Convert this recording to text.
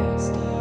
first